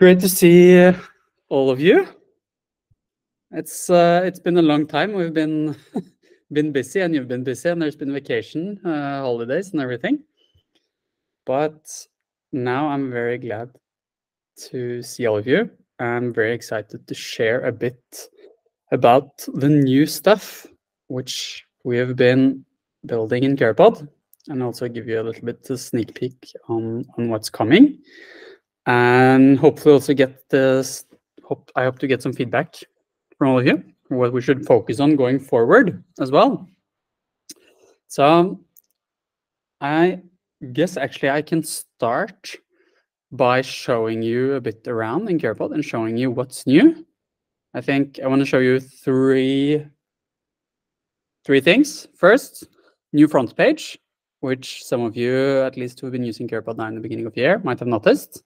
Great to see all of you. It's uh, it's been a long time. We've been been busy, and you've been busy, and there's been vacation, uh, holidays, and everything. But now I'm very glad to see all of you. I'm very excited to share a bit about the new stuff which we have been building in Curipod, and also give you a little bit of sneak peek on on what's coming, and hopefully also get this. Hope I hope to get some feedback from all of you what we should focus on going forward as well. So I guess actually I can start by showing you a bit around in Curipod and showing you what's new. I think I want to show you three three things. First, new front page, which some of you, at least who have been using Curipod now in the beginning of the year, might have noticed.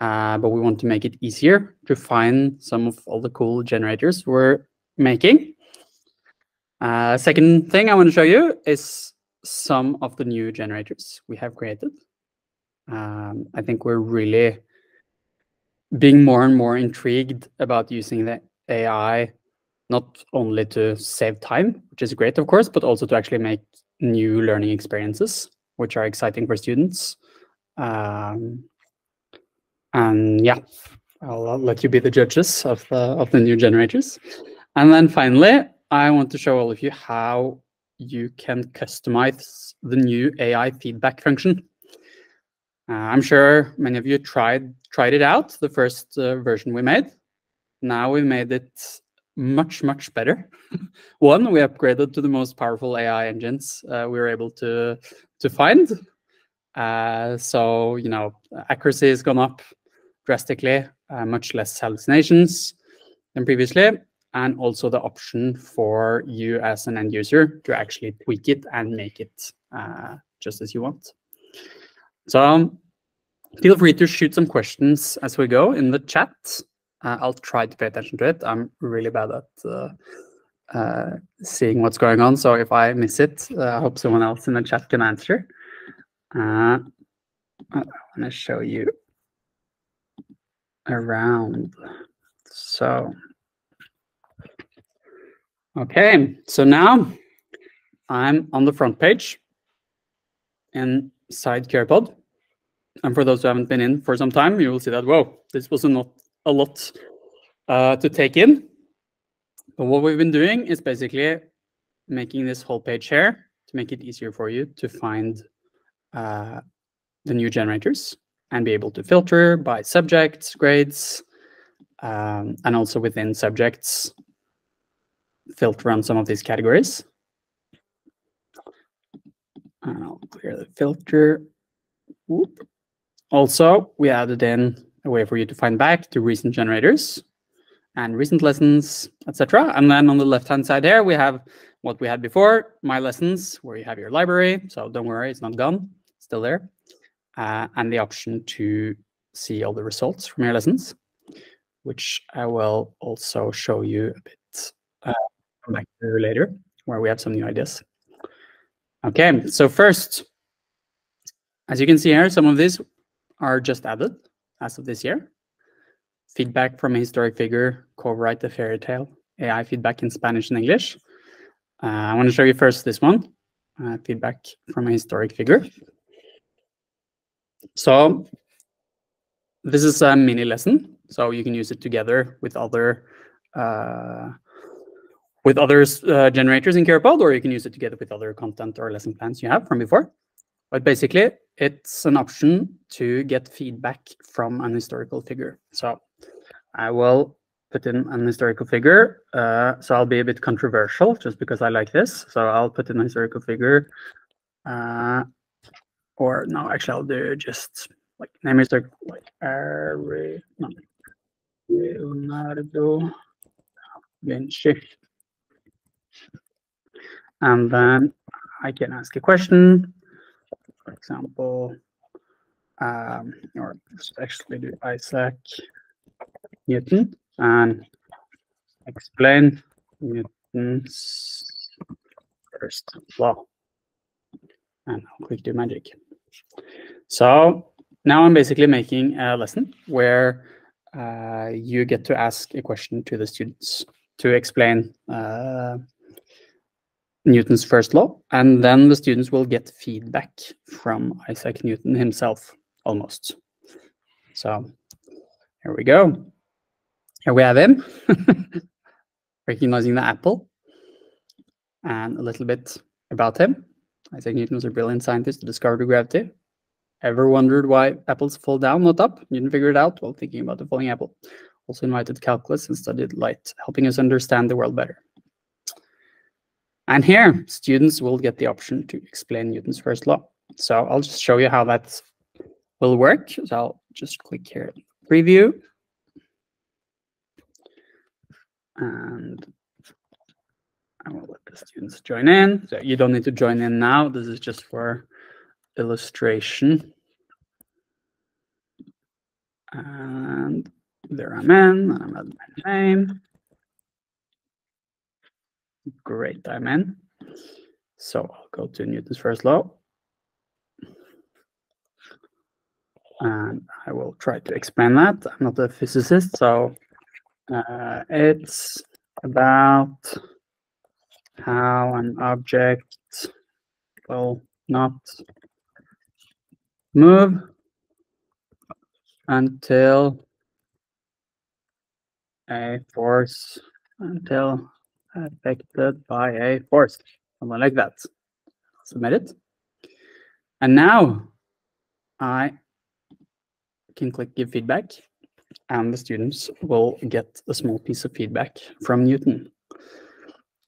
Uh, but we want to make it easier to find some of all the cool generators we're making. Uh, second thing I want to show you is some of the new generators we have created. Um, I think we're really being more and more intrigued about using the AI not only to save time, which is great, of course, but also to actually make new learning experiences, which are exciting for students. Um, and yeah, I'll, let you be the judges of, uh, of the new generators. And then finally, I want to show all of you how you can customize the new AI feedback function. Uh, I'm sure many of you tried tried it out, the first uh, version we made. Now we made it much, much better. One, we upgraded to the most powerful AI engines uh, we were able to, to find. Uh, so, you know, accuracy has gone up drastically, uh, much less hallucinations than previously and also the option for you as an end user to actually tweak it and make it uh, just as you want. So feel free to shoot some questions as we go in the chat. Uh, I'll try to pay attention to it. I'm really bad at uh, uh seeing what's going on. So if I miss it, uh, I hope someone else in the chat can answer. Uh, I want to show you around. So Okay, so now I'm on the front page inside Curipod. And for those who haven't been in for some time, you will see that, whoa, this was not a lot uh, to take in. But what we've been doing is basically making this whole page here to make it easier for you to find uh, the new generators and be able to filter by subjects, grades, um, and also within subjects, filter on some of these categories. And I'll clear the filter. Whoop. Also, we added in a way for you to find back to recent generators and recent lessons, etc. And then on the left-hand side here, we have what we had before, my lessons, where you have your library. So don't worry, it's not gone, it's still there. Uh, and the option to see all the results from your lessons, which I will also show you a bit uh, later, where we have some new ideas. Okay, so first, as you can see here, some of these are just added as of this year. Feedback from a historic figure, co-write the fairy tale, AI feedback in Spanish and English. Uh, I want to show you first this one, uh, feedback from a historic figure. So this is a mini lesson, so you can use it together with other uh, with other uh, generators in Curipod, or you can use it together with other content or lesson plans you have from before. But basically, it's an option to get feedback from an historical figure. So I will put in an historical figure. Uh, so I'll be a bit controversial just because I like this. So I'll put in a historical figure. Uh, or no, actually, I'll do just like name is like Ari, no, Leonardo Vinci. And then I can ask a question, for example, um, or actually do Isaac Newton and explain Newton's first law. And I'll click do magic. So now I'm basically making a lesson where uh, you get to ask a question to the students to explain uh, Newton's first law, and then the students will get feedback from Isaac Newton himself, almost. So here we go. Here we have him, recognizing the apple, and a little bit about him. Isaac Newton was a brilliant scientist who discovered gravity. Ever wondered why apples fall down, not up? Newton figured it out while thinking about the falling apple. Also invited calculus and studied light, helping us understand the world better. And here, students will get the option to explain Newton's first law. So I'll just show you how that will work. So I'll just click here, preview. And I will let the students join in. So you don't need to join in now. This is just for illustration. And there I'm in, I'm at my name. Great, I'm in. So I'll go to Newton's first law. And I will try to explain that. I'm not a physicist, so uh, it's about how an object will not move until a force until affected by a force, something like that. Submit it. And now I can click give feedback and the students will get a small piece of feedback from Newton.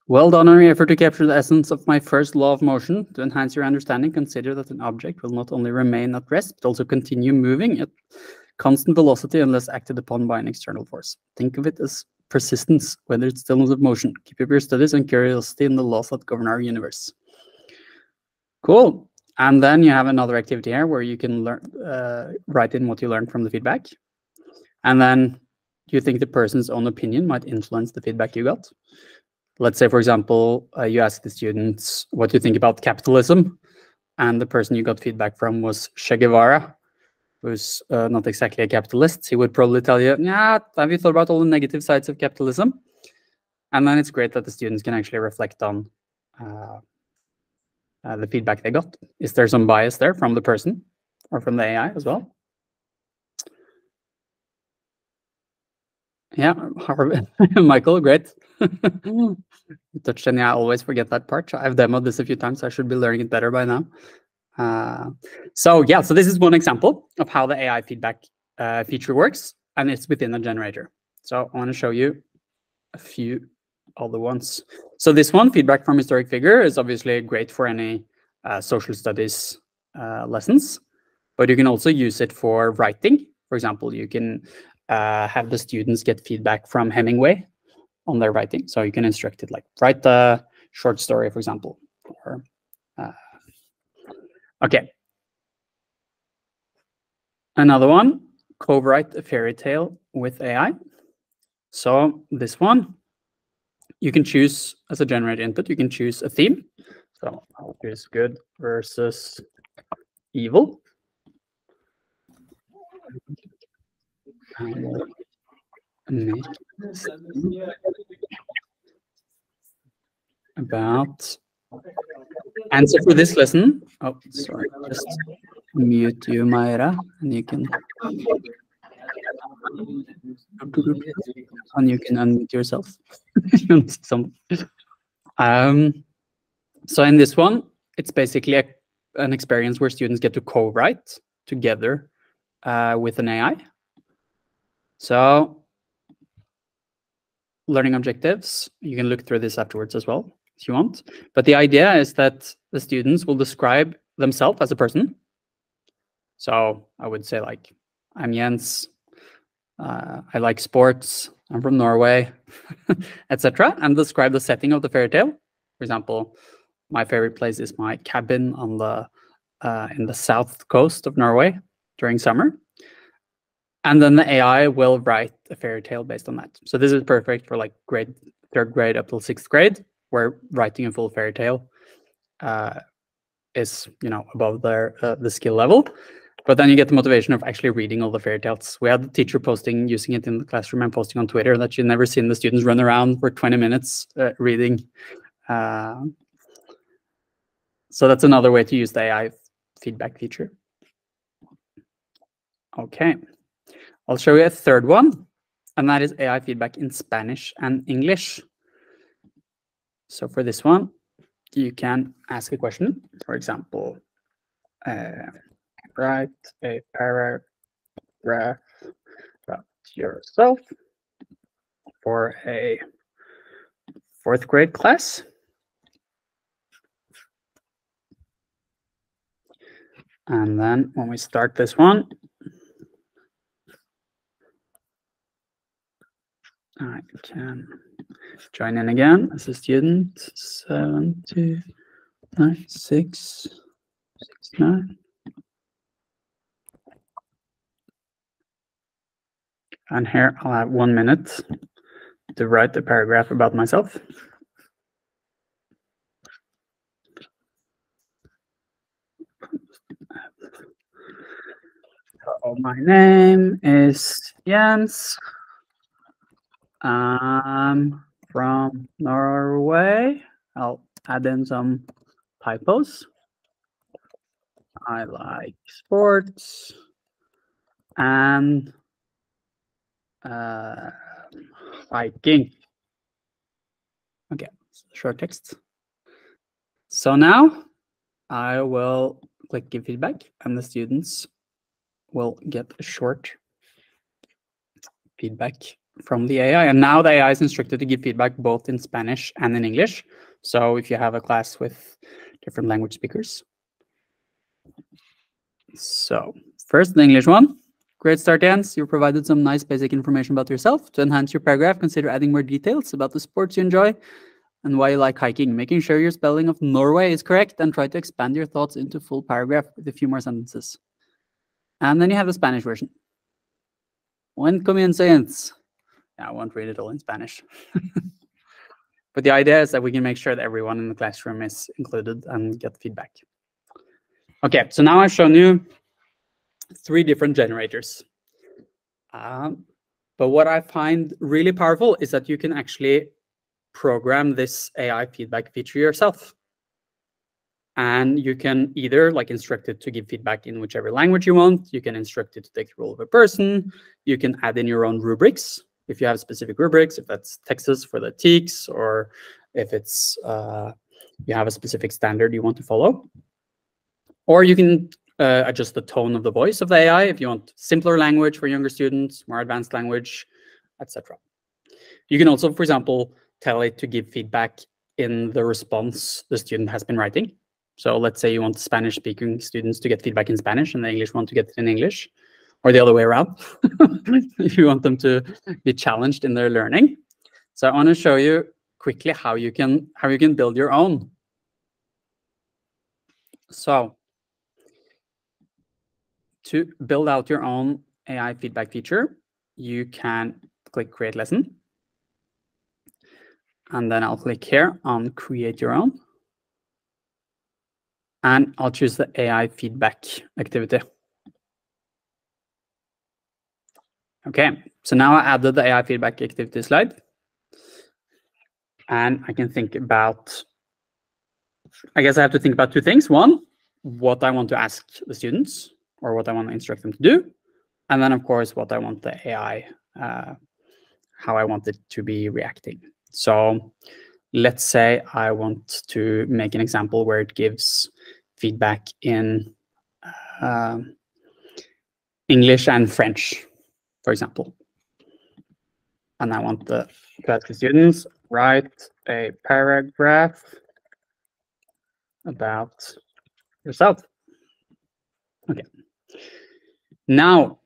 Well done on your effort to capture the essence of my first law of motion. To enhance your understanding, consider that an object will not only remain at rest, but also continue moving at constant velocity unless acted upon by an external force. Think of it as persistence, whether it's stillness of motion. Keep up your studies and curiosity in the laws that govern our universe. Cool. And then you have another activity here where you can learn, uh, write in what you learned from the feedback. And then you think the person's own opinion might influence the feedback you got let's say, for example, uh, you ask the students what you think about capitalism, and the person you got feedback from was Che Guevara, who's uh, not exactly a capitalist. He would probably tell you, yeah, have you thought about all the negative sides of capitalism? And then it's great that the students can actually reflect on uh, uh the feedback they got. Is there some bias there from the person or from the AI as well? Yeah, Michael, great. touched any, I always forget that part. I've demoed this a few times. So I should be learning it better by now. Uh, so yeah, so this is one example of how the AI feedback uh, feature works, and it's within a generator. So I want to show you a few other ones. So this one, feedback from historic figure, is obviously great for any uh, social studies uh, lessons, but you can also use it for writing. For example, you can uh, have the students get feedback from Hemingway on their writing. So you can instruct it like write a short story, for example. Or, uh, okay. Another one, co-write a fairy tale with AI. So this one, you can choose as a generated input, you can choose a theme. So here's good versus evil about answer for this lesson. Oh, sorry, just mute you, Myra, and you can and you can unmute yourself. um, so in this one, it's basically a, an experience where students get to co-write together uh, with an AI. So learning objectives, you can look through this afterwards as well if you want. But the idea is that the students will describe themselves as a person. So I would say like, I'm Jens, uh, I like sports, I'm from Norway, etc. And describe the setting of the fairy tale. For example, my favorite place is my cabin on the uh, in the south coast of Norway during summer. And then the AI will write a fairy tale based on that. So this is perfect for like grade third grade up till sixth grade, where writing a full fairy tale uh, is you know above their uh, the skill level. but then you get the motivation of actually reading all the fairy tales. We had the teacher posting, using it in the classroom and posting on Twitter that you've never seen the students run around for 20 minutes uh, reading. Uh, so that's another way to use the AI feedback feature. Okay, I'll show you a third one, and that is AI feedback in Spanish and English. So for this one, you can ask a question. For example, uh, write a paragraph about yourself for a fourth grade class. And then when we start this one, I can join in again as a student. Seven, two, nine, six, six, nine. And here I'll have one minute to write the paragraph about myself. So my name is Jens. I'm from Norway. I'll add in some typos. I like sports and uh, hiking. Okay, short text. So now I will click give feedback and the students will get a short feedback from the AI. And now the AI is instructed to give feedback both in Spanish and in English. So if you have a class with different language speakers. So first the English one. Great start, Jens. You provided some nice basic information about yourself. To enhance your paragraph, consider adding more details about the sports you enjoy and why you like hiking, making sure your spelling of Norway is correct, and try to expand your thoughts into full paragraph with a few more sentences. And then you have the Spanish version. When comienza Jens? I won't read it all in Spanish. but the idea is that we can make sure that everyone in the classroom is included and get feedback. Okay, so now I've shown you three different generators. Um, but what I find really powerful is that you can actually program this AI feedback feature yourself. And you can either like instruct it to give feedback in whichever language you want. You can instruct it to take the role of a person. You can add in your own rubrics if you have specific rubrics, if that's Texas for the TEKS, or if it's uh, you have a specific standard you want to follow. Or you can uh, adjust the tone of the voice of the AI if you want simpler language for younger students, more advanced language, etc. You can also, for example, tell it to give feedback in the response the student has been writing. So let's say you want Spanish speaking students to get feedback in Spanish and the English one to get it in English, or the other way around, if you want them to be challenged in their learning. So I want to show you quickly how you can how you can build your own. So to build out your own AI feedback feature, you can click create lesson. And then I'll click here on create your own. And I'll choose the AI feedback activity. Okay, so now I added the AI feedback activity slide. And I can think about, I guess I have to think about two things. One, what I want to ask the students or what I want to instruct them to do. And then, of course, what I want the AI, uh, how I want it to be reacting. So let's say I want to make an example where it gives feedback in uh, English and French, for example. And I want the to students write a paragraph about yourself. Okay. Now,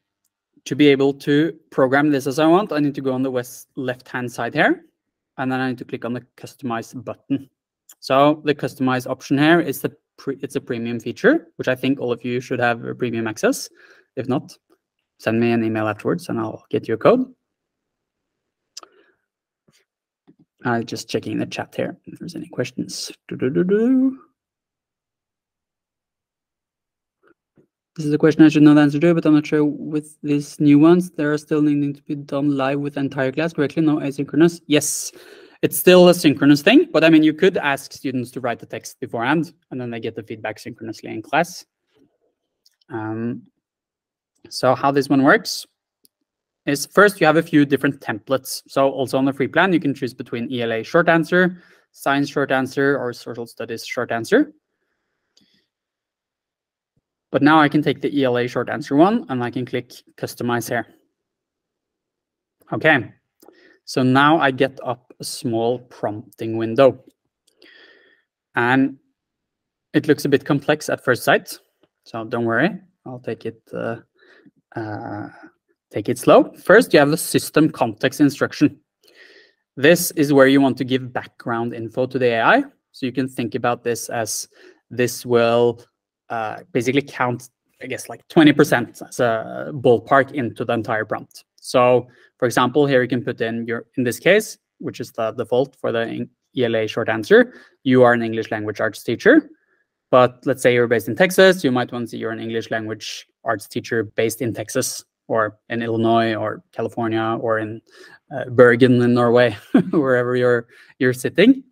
to be able to program this as I want, I need to go on the west left-hand side here, and then I need to click on the customize button. So the customize option here is the it's a premium feature, which I think all of you should have a premium access. If not, send me an email afterwards and I'll get you a code. I'm just checking the chat here if there's any questions. This is a question I should know the answer to, but I'm not sure with these new ones. They are still needing to be done live with entire class correctly, no asynchronous. Yes, it's still a synchronous thing, but I mean, you could ask students to write the text beforehand, and then they get the feedback synchronously in class. Um, so how this one works is first you have a few different templates. So also on the free plan, you can choose between ELA short answer, science short answer, or social studies short answer. But now I can take the ELA short answer one and I can click customize here. Okay, so now I get up a small prompting window. And it looks a bit complex at first sight, so don't worry, I'll take it uh, uh, take it slow. First, you have the system context instruction. This is where you want to give background info to the AI. So you can think about this as this will uh, basically count, I guess, like 20% as a ballpark into the entire prompt. So for example, here you can put in your, in this case, which is the default for the ELA short answer, you are an English language arts teacher. But let's say you're based in Texas, you might want to say you're an English language arts teacher based in Texas or in Illinois or California or in uh, Bergen in Norway, wherever you're you're sitting.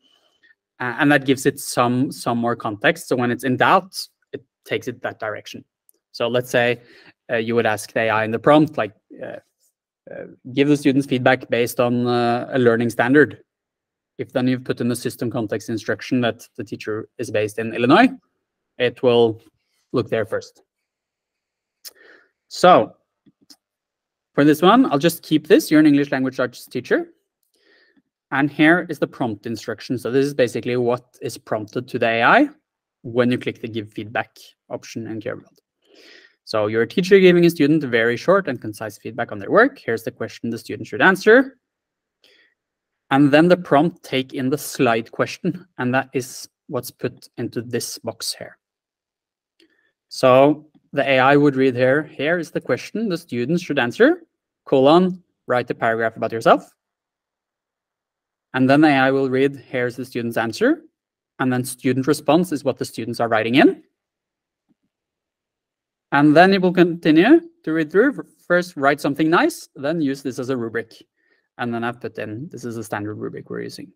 Uh, and that gives it some some more context. So when it's in doubt, it takes it that direction. So let's say uh, you would ask the AI in the prompt, like, uh, uh, give the students feedback based on uh, a learning standard. If then you've put in the system context instruction that the teacher is based in Illinois, it will look there first. So for this one, I'll just keep this. You're an English language arts teacher. And here is the prompt instruction. So this is basically what is prompted to the AI when you click the give feedback option in Curipod. So you're a teacher giving a student very short and concise feedback on their work. Here's the question the student should answer. And then the prompt take in the slide question, and that is what's put into this box here. So the AI would read here, here is the question the students should answer, colon, write a paragraph about yourself. And then the AI will read, here's the student's answer. And then student response is what the students are writing in. And then it will continue to read through. First, write something nice, then use this as a rubric. And then I've put in, this is a standard rubric we're using.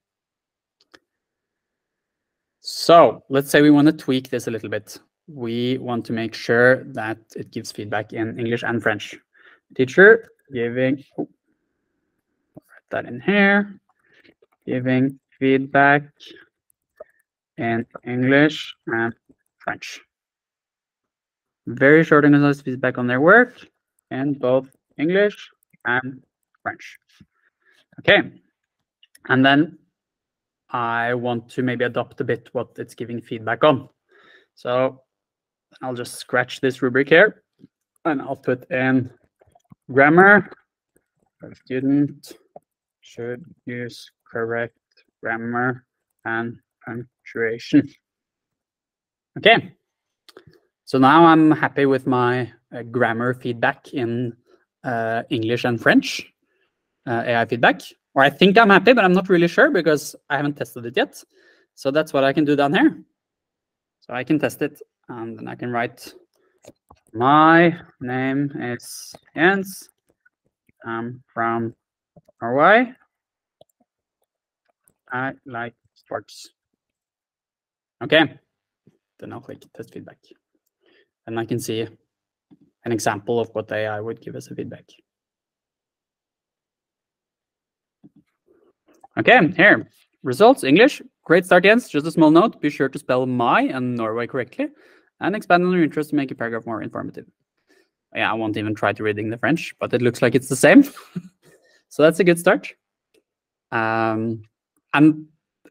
So let's say we want to tweak this a little bit we want to make sure that it gives feedback in English and French. Teacher giving, oh, write that in here, giving feedback in English and French. Very short and concise feedback on their work in both English and French. Okay, and then I want to maybe adopt a bit what it's giving feedback on. So I'll just scratch this rubric here and I'll put in grammar. A student should use correct grammar and punctuation. Okay, so now I'm happy with my uh, grammar feedback in uh, English and French uh, AI feedback. Or I think I'm happy, but I'm not really sure because I haven't tested it yet. So that's what I can do down here. So I can test it and then I can write my name is Jens. I'm from Norway. I like sports. Okay, then I'll click test feedback. And I can see an example of what AI would give us a feedback. Okay, here, results, English. Great start, Jens. Just a small note, be sure to spell my and Norway correctly and expand on your interest to make a paragraph more informative. Yeah, I won't even try to reading the French, but it looks like it's the same. so that's a good start. Um, and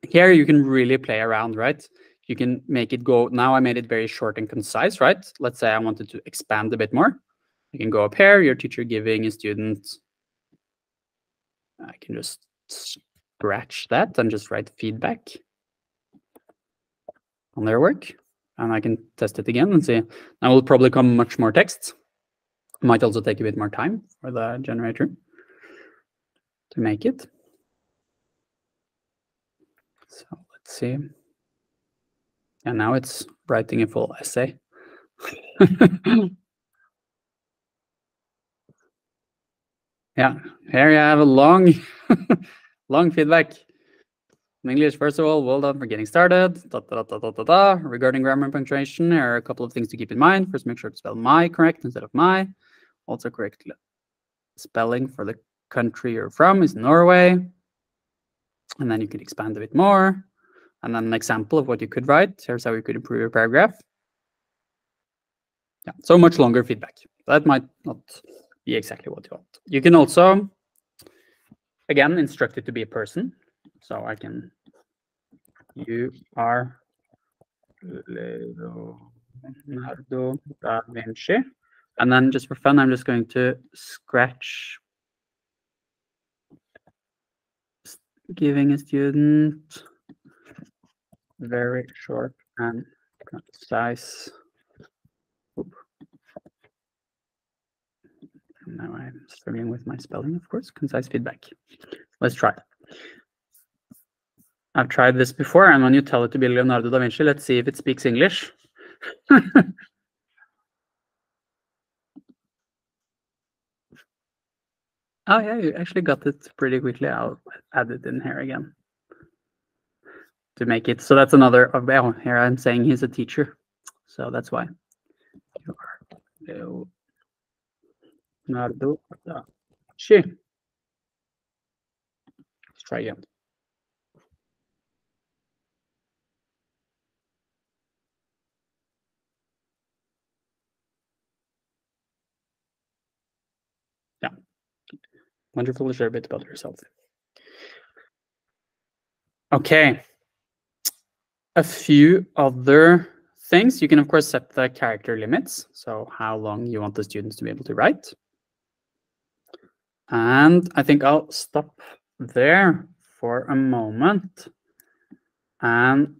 here you can really play around, right? You can make it go, now I made it very short and concise, right? Let's say I wanted to expand a bit more. You can go up here, your teacher giving a student, I can just scratch that and just write feedback on their work and I can test it again and see. Now will probably come much more text. Might also take a bit more time for the generator to make it. So let's see. And now it's writing a full essay. yeah, here I have a long, long feedback. In English, first of all, well done for getting started. Da, da, da. Regarding grammar and punctuation, there are a couple of things to keep in mind. First, make sure to spell my correct instead of my. Also correct spelling for the country you're from is Norway. And then you could expand a bit more. And then an example of what you could write. Here's how you could improve your paragraph. Yeah, so much longer feedback. That might not be exactly what you want. You can also, again, instruct it to be a person. So I can, you are Leonardo da Vinci. And then just for fun, I'm just going to scratch giving a student very short and concise. Now I'm struggling with my spelling, of course. Concise feedback. Let's try. I've tried this before, and when you tell it to be Leonardo da Vinci, let's see if it speaks English. Oh yeah, you actually got it pretty quickly. I'll add it in here again to make it. So that's another. Oh, here I'm saying he's a teacher, so that's why. Leonardo da Vinci. Let's try again. Yeah. Wonderful to share a bit about yourself. Okay. A few other things. You can, of course, set the character limits. So how long you want the students to be able to write. And I think I'll stop there for a moment and